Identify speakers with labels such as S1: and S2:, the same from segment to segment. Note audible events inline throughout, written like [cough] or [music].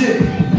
S1: shit.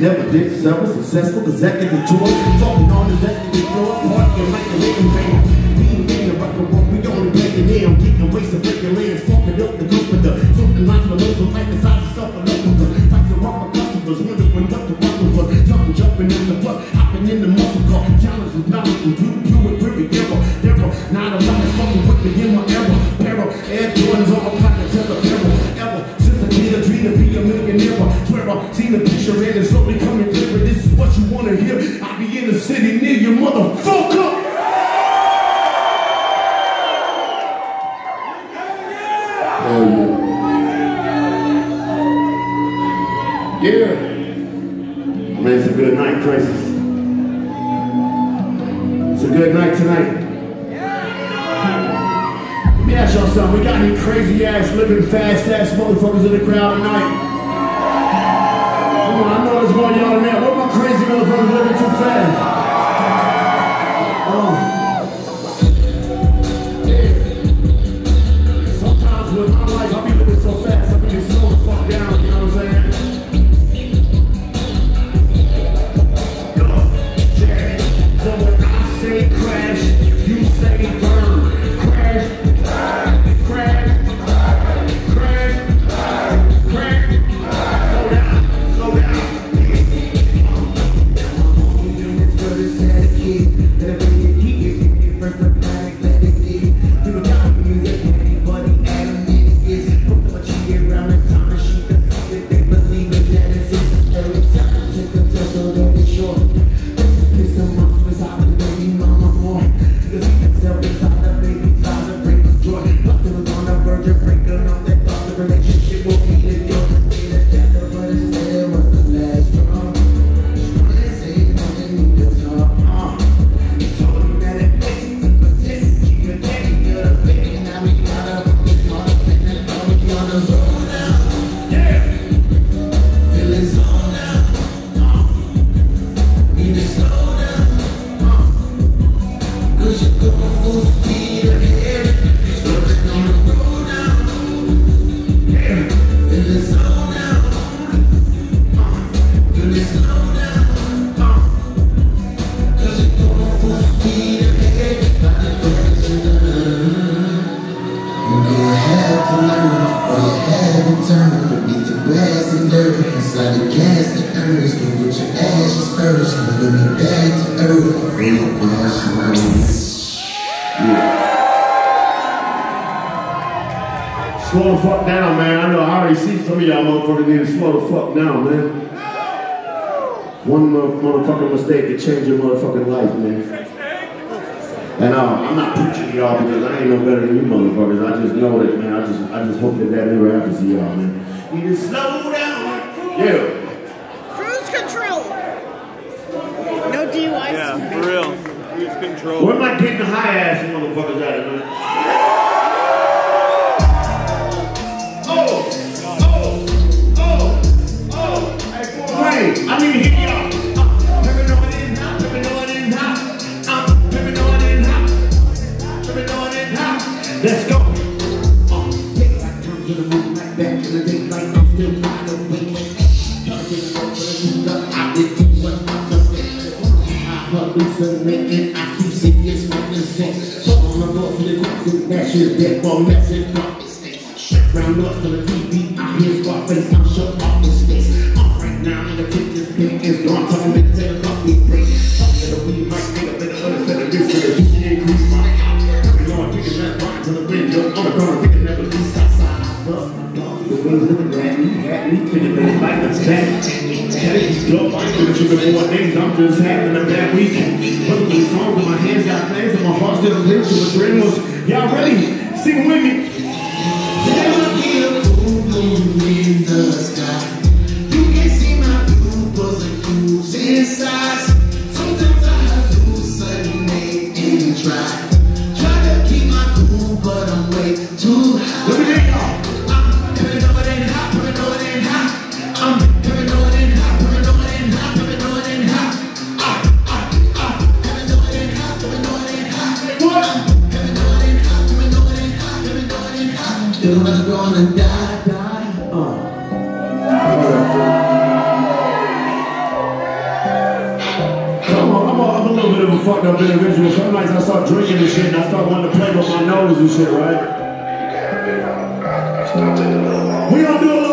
S1: Never did several successful consecutive tours. Talking on executive floors. Partying like a living band. Being in the record room, we only breaking in. I'm getting ways to break your lands. Fucking up the group of the something like the local like the size of stuff love them. Like the rock customers, wonder when up the rocker was. Jumping, jumping in the bus, hopping in the muscle car. Challenges, knowledge, and blue, blue, and pretty error. Error, not a lot of fucking with me in my era. Relationship
S2: your ashes first. Can bring me back to earth. Real passion.
S1: Slow the fuck down, man. I know I already see some of y'all motherfuckers need to slow the fuck down, man. One motherfucking mistake could change your motherfucking life, man. And uh, I'm not preaching to y'all because I ain't no better than you motherfuckers. I just know that, man. I just, I just hope that that never happens to y'all, man. You just slow down. Yeah.
S3: Cruise control. No DUI.
S4: Yeah, for real. Cruise control.
S1: Where am I getting high ass motherfuckers at, man? Oh, oh, oh, oh. Wayne, I need that shit dead ball, that shit not is round up to the TV, I hear squad face, I'm shut off the this. I'm right now in the kitchen, pink is gone, talking to the tail break. Talking to the weed, might get a bit of other set of this, so the heat increase my out. Coming on, picking that line to the window, I'm a corner, picking that
S2: release outside. Well, the one's looking
S1: at me,
S2: at me, picking that like a cat. Look, I
S1: could have before things, I'm just having a bad week. Put these songs in my hands, got plans, and my heart's still linked to a dream. Y'all really sing with me.
S2: We
S1: don't do it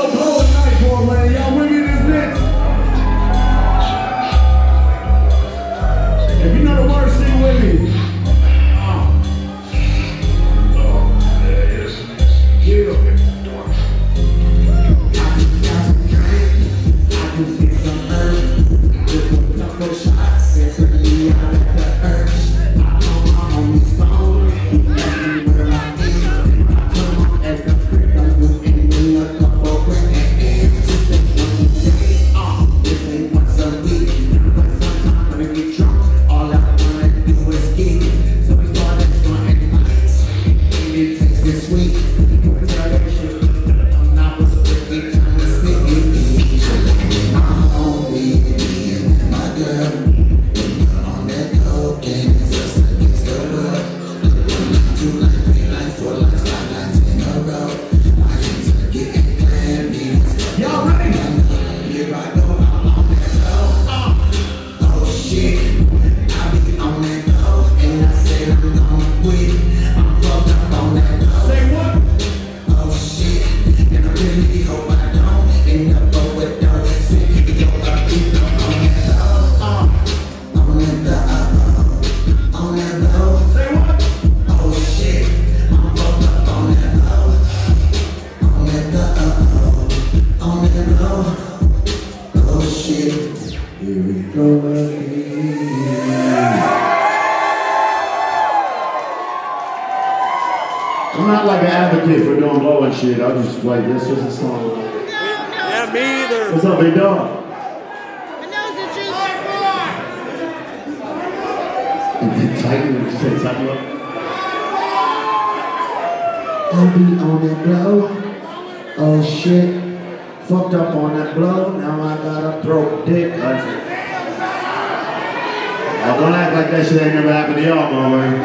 S1: shit ain't never happened to y'all, my way.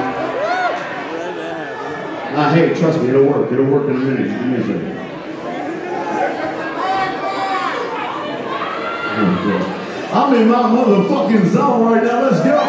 S1: Nah, hey, trust me, it'll work. It'll work in a minute. Give me a second. Oh, I'm in my motherfucking zone right now. Let's go.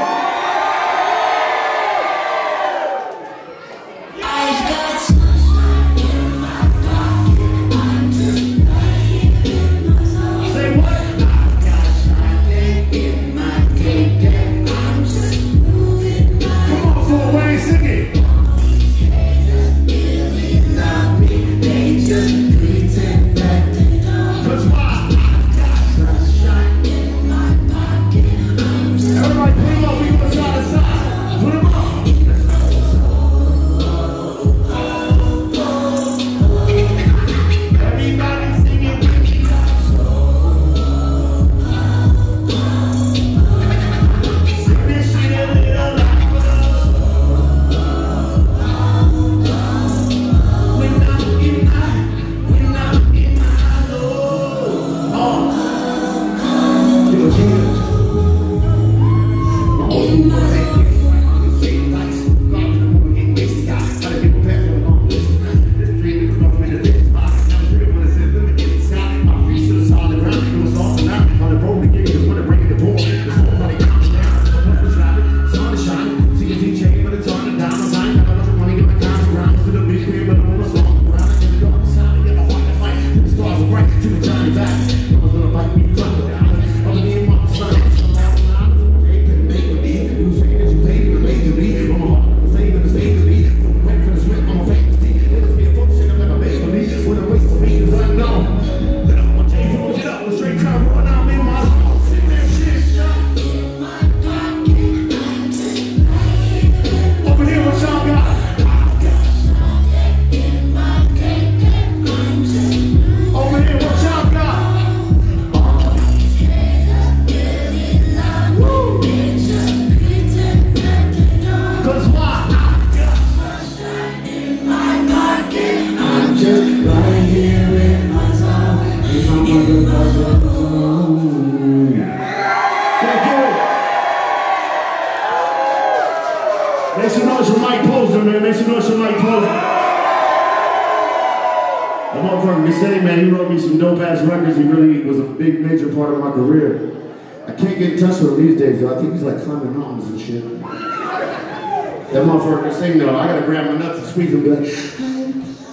S1: Can't get in touch with him these days, though. I think he's like climbing mountains and shit. That motherfucker can sing, though. I gotta grab my nuts and squeeze and be like,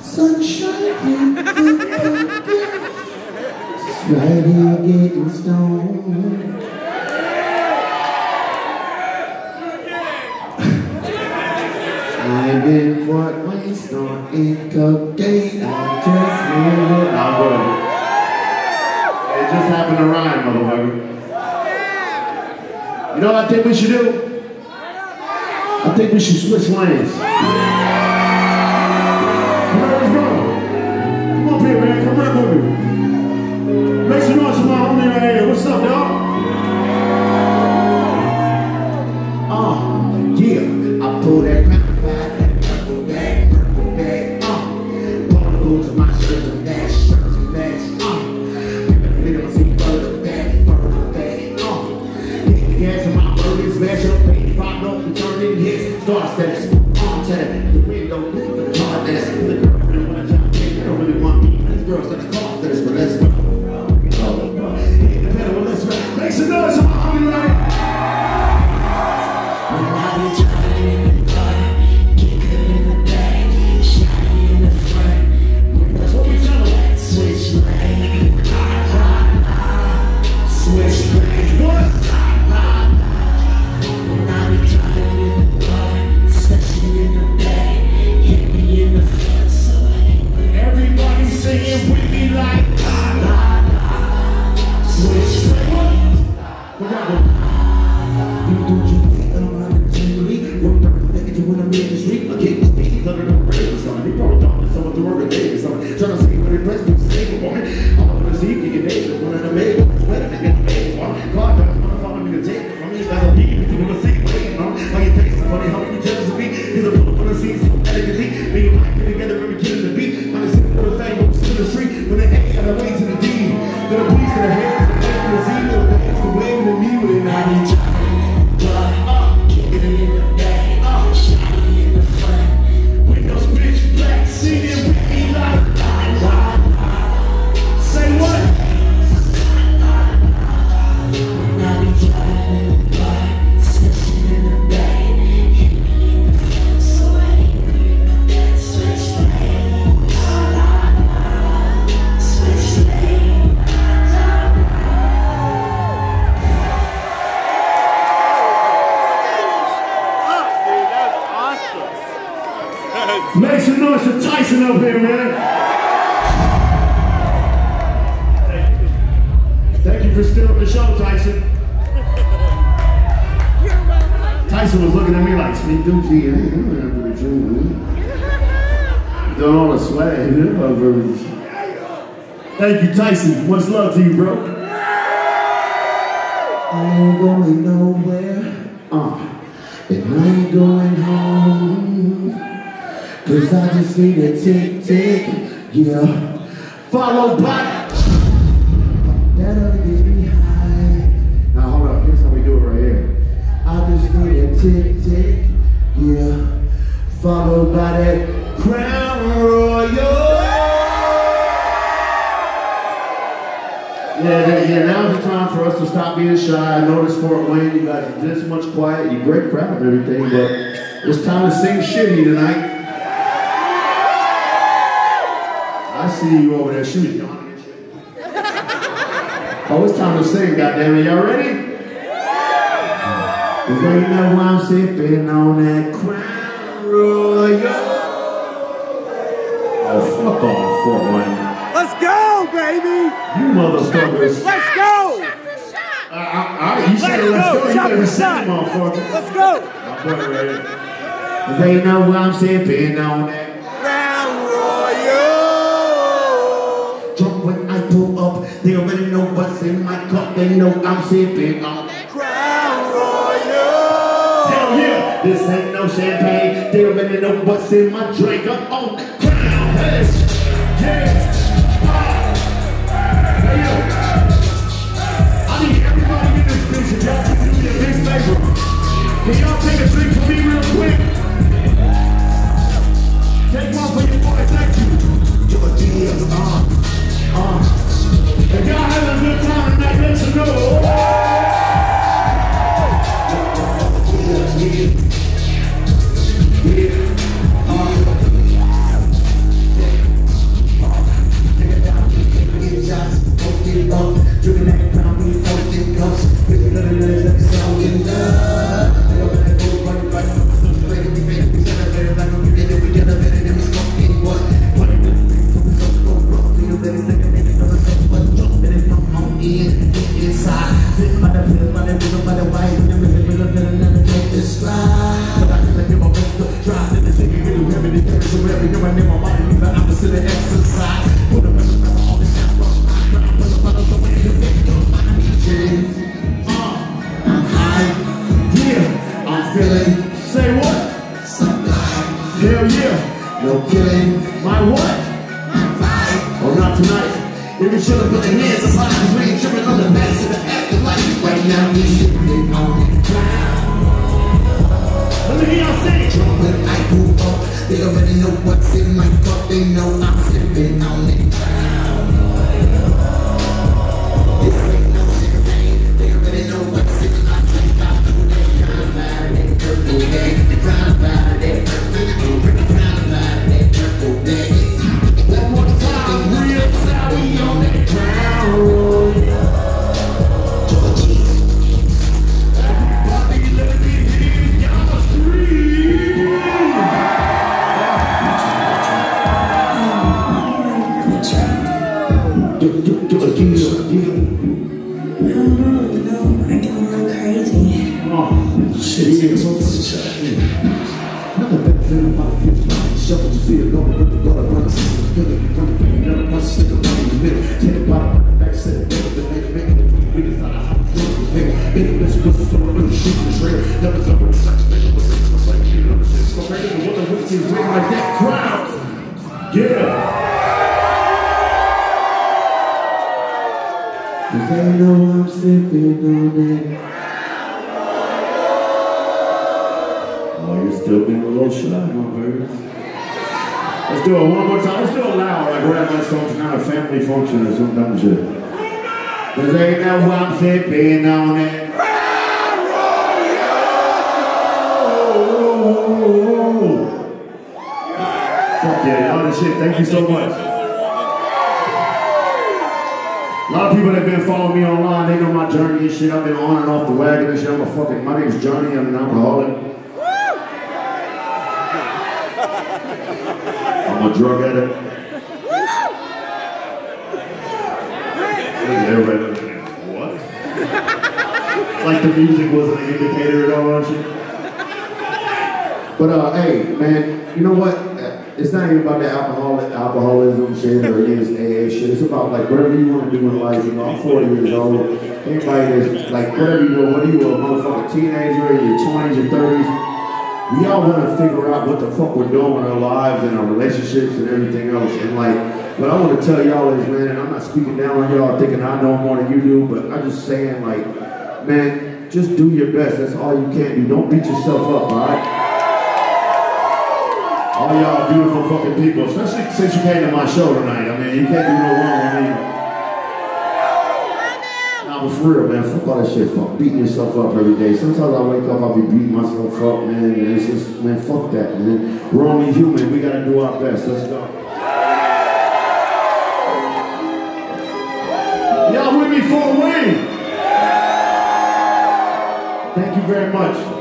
S2: Sunshine. Right here getting stoned. [laughs] I'm in Fort Wayne snorting cocaine. I just move it.
S1: nah, bro. It just happened to rhyme, motherfucker. You know what I think we should do? I think we should switch lanes. Come up here, man. Come right with me. Make some noise for my homie right here. What's up, dog?
S2: Need a tick tick. Yeah.
S1: Followed by.
S2: That'll get me high.
S1: Now, hold up. Here's how we do it right here.
S2: I just need a tick tick. Yeah. Followed by that Crown Royal.
S1: Yeah, yeah, now's the time for us to stop being shy. I noticed Fort Wayne, you guys are this much quiet. You great crowd and everything, but it's time to sing shitty tonight. See you over there shooting. [laughs] Oh, it's time to sing, goddammit. Y'all ready? Cause they know I'm sipping on that Crown Royal. Oh, fuck off, Fort Wayne.
S4: Let's go, baby.
S1: You motherfuckers.
S4: Let's go.
S3: Shot for shot.
S1: I, I, I, you said
S4: Let's go.
S1: go.
S4: Shot for shot.
S1: motherfucker.
S4: Let's go.
S1: My boy right here. They know I'm sipping on that.
S2: I'm sipping on
S4: Crown Royal.
S2: This ain't no champagne. They don't really know what's in my drink. I'm on the crown. Hey,
S1: yeah. Can y'all take a drink for me real quick?
S2: When I pull up, they already know what's in my cup. They know I'm sipping on it. This
S1: Oh, you're still being a little shy, my birds. Let's do it one more time. Let's do it loud, like we're at my song's not a family function or some dumb shit. Cause they know I'm sipping on it. Fuck yeah, y'all this shit. Thank you so much. A lot of people that been following me online, they know my journey and shit. I've been on and off the wagon and shit. I'm a fucking, my name's Johnny, I'm an alcoholic. I'm a drug addict. Everybody what? like the music wasn't an indicator at all and shit. But uh, hey, man, you know what? It's not even about the alcohol, alcoholism shit or is AA shit. It's about like whatever you want to do in life. You know, I'm 40 years old. Anybody that's like whatever you do, whether you a motherfucking teenager, in your 20s, your 30s, we all want to figure out what the fuck we're doing with our lives and our relationships and everything else. And like, what I want to tell y'all is, man, and I'm not speaking down on y'all thinking I know more than you do, but I'm just saying, like, man, just do your best. That's all you can do. Don't beat yourself up, all right? All y'all beautiful fucking people, especially since you came to my show tonight. I mean, you can't do no wrong. I mean, nah, but for real, man, fuck all that shit. Fuck beating yourself up every day. Sometimes I wake up, I'll be beating myself up, man. And it's just, man, fuck that, man. We're only human. We gotta do our best. Let's go. Y'all with me for a win. Thank you very much.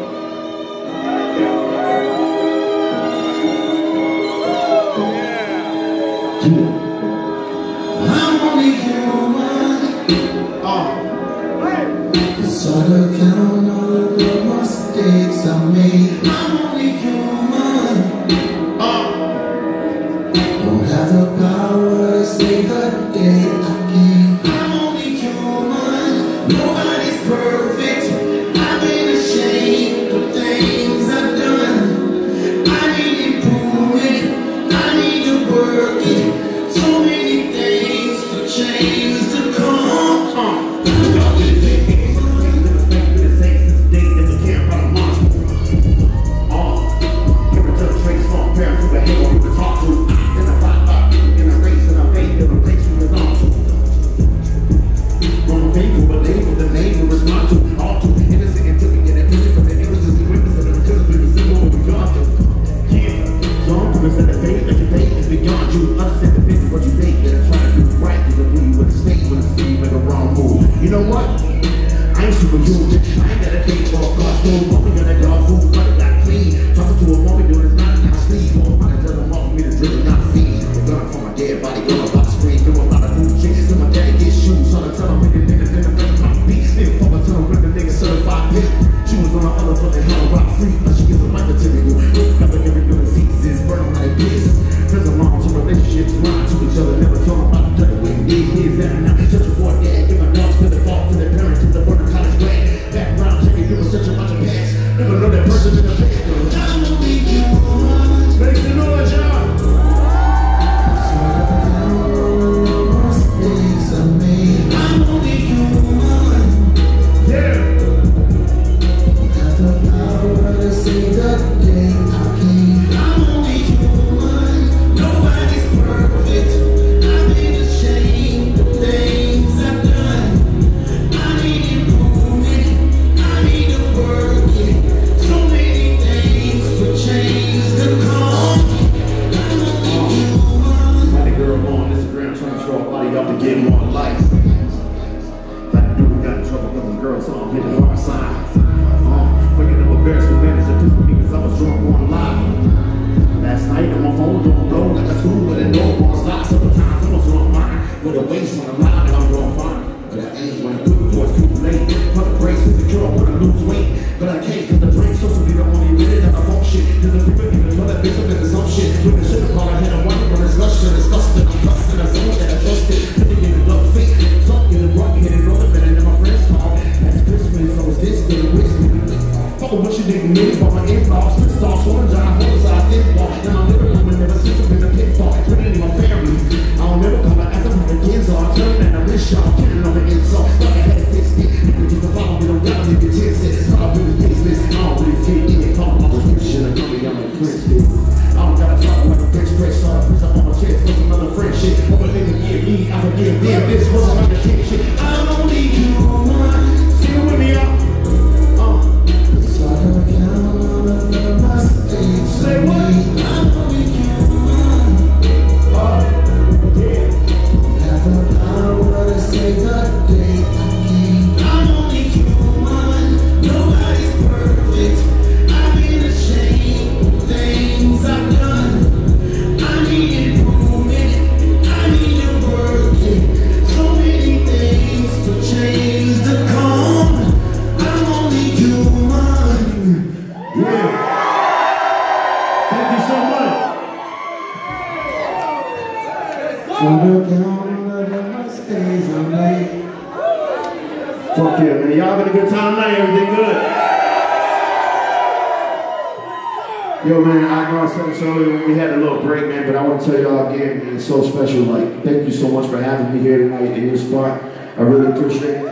S1: Yo, man, I know I said this earlier when we had a little break, man, but I want to tell y'all again, man, it's so special. Like, thank you so much for having me here tonight in your spot. I really appreciate it.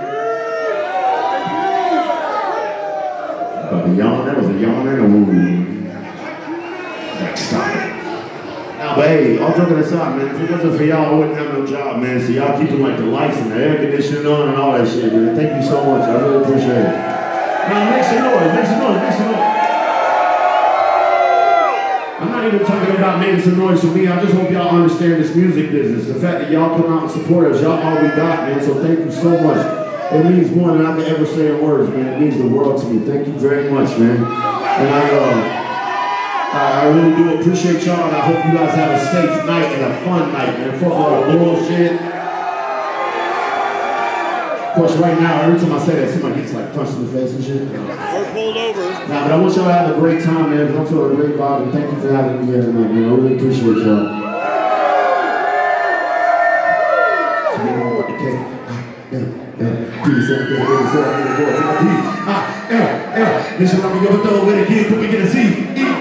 S1: But a yawn, that was a yawn and a woo. Like, stop it. Now, but hey, all joking aside, man, if it wasn't for y'all, I wouldn't have no job, man. So y'all keeping like the lights and the air conditioning on and all that shit, man. Thank you so much. I really appreciate it. Now, make some noise, make some noise, make some noise. I'm not even talking about making some noise for me. I just hope y'all understand this music business. The fact that y'all come out and support us, y'all all we got, man. So thank you so much. It means more than I can ever say in words, man. It means the world to me. Thank you very much, man. And I, uh, I really do appreciate y'all, and I hope you guys have a safe night and a fun night, man. Fuck all the bullshit. Of course, right now, every time I say that, somebody gets like punched in the face and shit.
S4: Or pulled over.
S1: Nah, but I want y'all to have a great time, man. 'cause I'm feeling a great vibe, and thank you for having me here tonight, man. I really appreciate y'all. So you know what the cake? Ah, yeah, yeah. Peace out there, peace out there, boy, take a peek. Ah, yeah, yeah. This shit let me go throw with it again, put me get a C. E.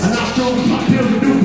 S1: Hands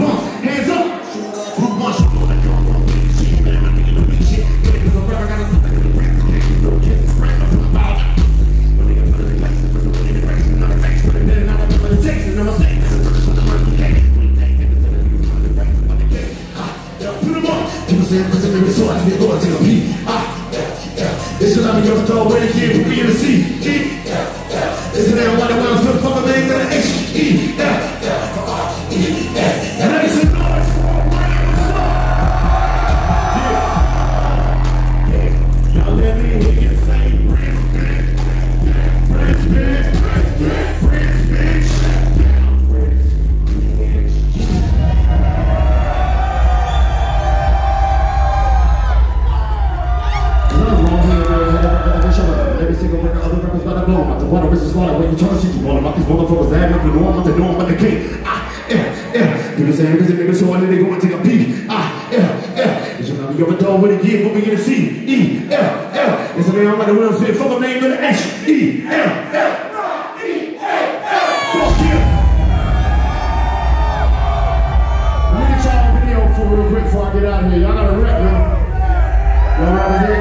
S1: Real quick before I get out here. Y'all got. Y'all?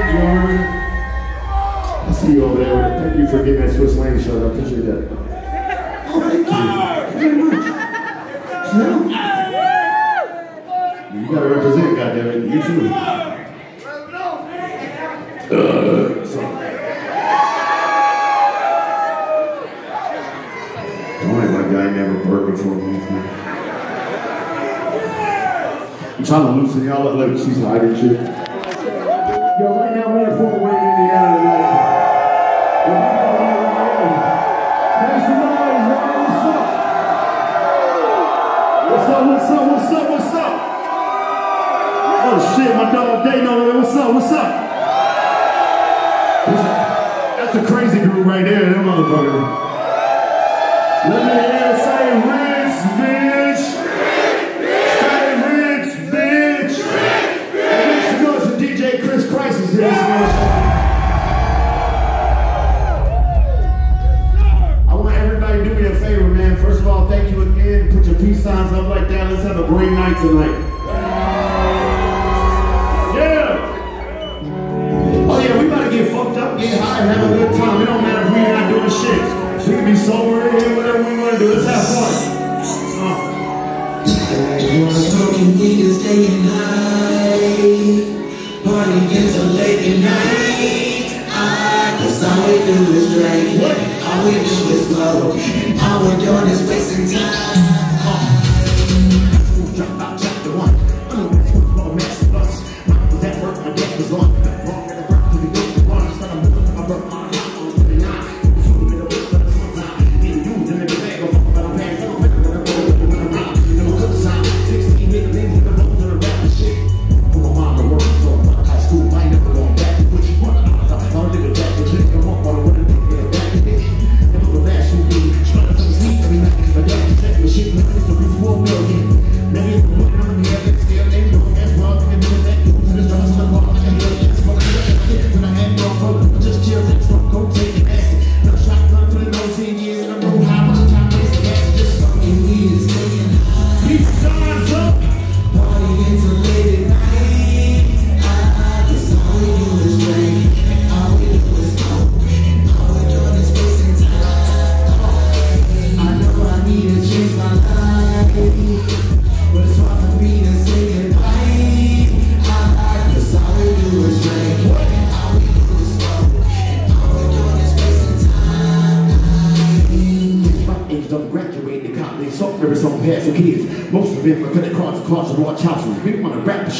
S1: Y'all? I see you over there. Thank you for getting that Swiss Lane shirt. I appreciate that. Oh, thank you. Very much. You, you gotta represent, goddammit. You too. I'm Shannon looks at y'all like she's hiding shit.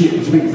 S1: cheers.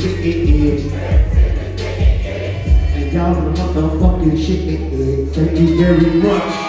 S1: And y'all the motherfucking shit it
S2: is.
S1: Thank you very much.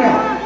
S1: Yeah.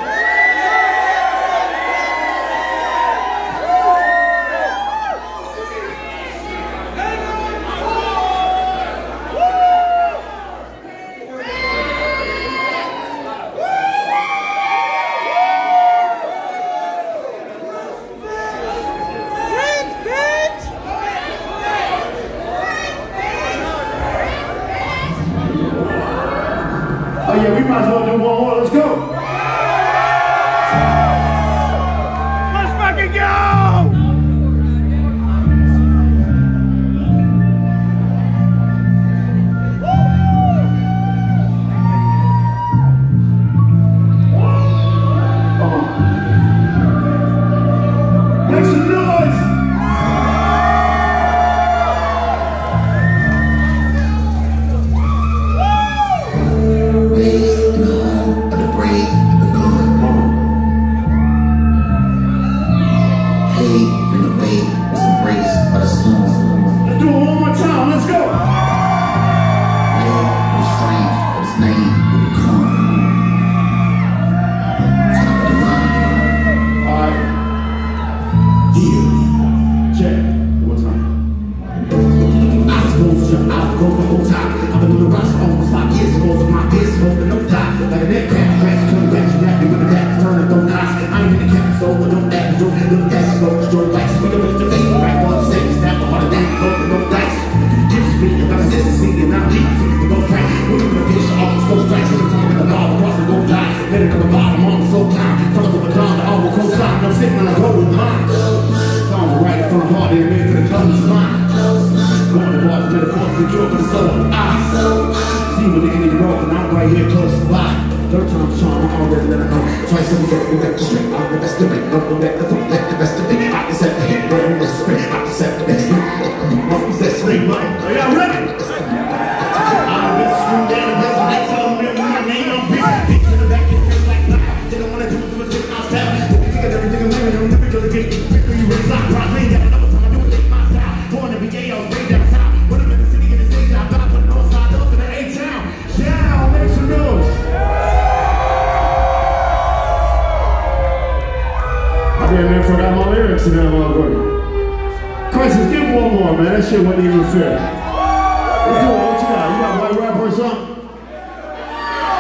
S2: to
S1: that motherfucker. Crisis, give one more, man. That shit wasn't even fair. Let's do it. What you got? You got white rap or something?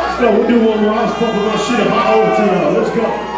S1: Let's go. we'll do one more. I was fucking my shit up. I owe it to y'all. Let's go.